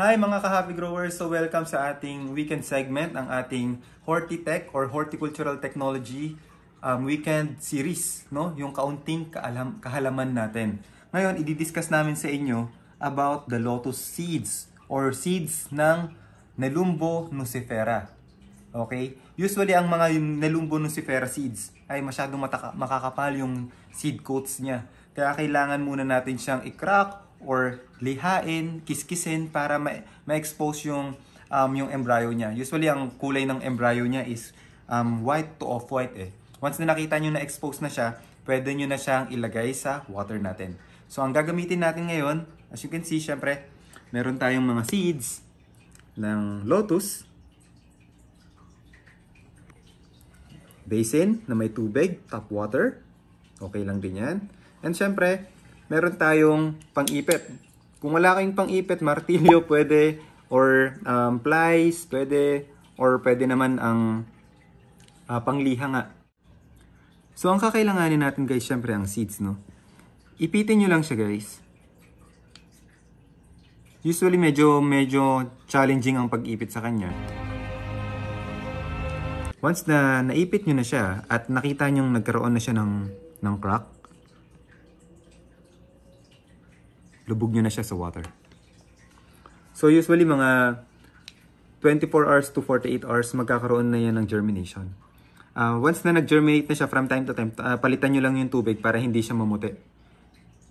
Hi mga ka-happy growers! So welcome sa ating weekend segment, ang ating Hortitech or Horticultural Technology um, weekend series, no? Yung kaunting kaalam, kahalaman natin. Ngayon, i-discuss namin sa inyo about the lotus seeds or seeds ng Nelumbo nucifera. Okay? Usually, ang mga Nelumbo nucifera seeds ay masyadong mataka- makakapal yung seed coats niya. Kaya kailangan muna natin siyang i-crack or lihain, kiskisin para ma- ma-expose yung um, yung embryo niya. Usually ang kulay ng embryo niya is um, white to off-white eh. Once na nakita niyo na expose na siya, pwede niyo na siyang ilagay sa water natin. So ang gagamitin natin ngayon, as you can see, syempre, meron tayong mga seeds ng lotus, basin na may tubig, tap water. Okay lang din yan. And syempre, meron tayong pang-ipit. Kung wala kayong pang-ipit, martilyo pwede, or um, plies pwede, or pwede naman ang uh, pangliha nga. So, ang kakailanganin natin guys, syempre ang seeds, no? Ipitin nyo lang siya guys. Usually, medyo, medyo challenging ang pag-ipit sa kanya. Once na naipit nyo na siya at nakita nyo nagkaroon na siya ng, ng crack, lubog nyo na siya sa water. So usually mga 24 hours to 48 hours magkakaroon na yan ng germination. Uh, once na nag-germinate na siya from time to time, uh, palitan nyo lang yung tubig para hindi siya mamuti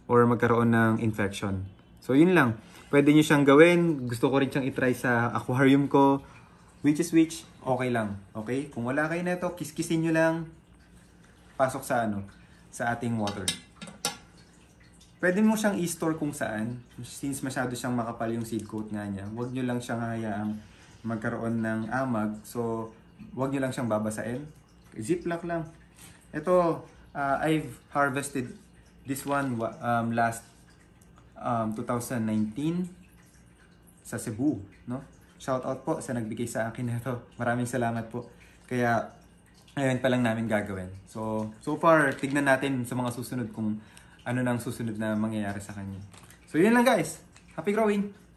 or magkaroon ng infection. So yun lang. Pwede nyo siyang gawin. Gusto ko rin siyang itry sa aquarium ko. Which is which, okay lang. Okay? Kung wala kayo nito, kiskisin nyo lang. Pasok sa ano, sa ating water. Pwede mo siyang i-store kung saan. Since masyado siyang makapal yung seed coat nga niya, huwag nyo lang siyang hayaang magkaroon ng amag. So, huwag nyo lang siyang babasain. Ziplock lang. Ito, uh, I've harvested this one um, last um, 2019 sa Cebu. No? Shout out po sa nagbigay sa akin nito. Maraming salamat po. Kaya, ngayon pa lang namin gagawin. So, so far, tignan natin sa mga susunod kung ano nang susunod na mangyayari sa kanya. So yun lang guys. Happy growing!